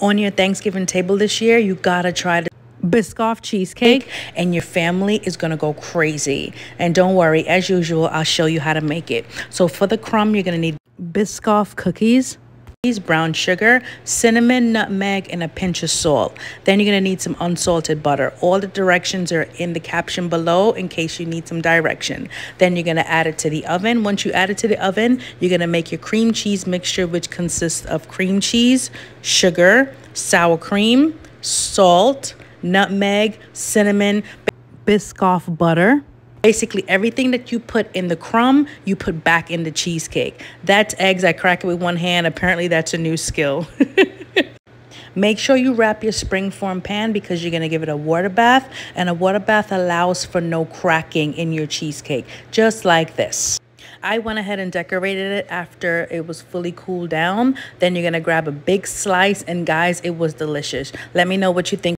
On your Thanksgiving table this year, you gotta try the Biscoff cheesecake and your family is gonna go crazy. And don't worry, as usual, I'll show you how to make it. So for the crumb, you're gonna need Biscoff cookies, brown sugar, cinnamon, nutmeg, and a pinch of salt. Then you're going to need some unsalted butter. All the directions are in the caption below in case you need some direction. Then you're going to add it to the oven. Once you add it to the oven, you're going to make your cream cheese mixture, which consists of cream cheese, sugar, sour cream, salt, nutmeg, cinnamon, Biscoff butter, Basically, everything that you put in the crumb, you put back in the cheesecake. That's eggs. I crack it with one hand. Apparently, that's a new skill. Make sure you wrap your springform pan because you're going to give it a water bath. And a water bath allows for no cracking in your cheesecake, just like this. I went ahead and decorated it after it was fully cooled down. Then you're going to grab a big slice. And guys, it was delicious. Let me know what you think.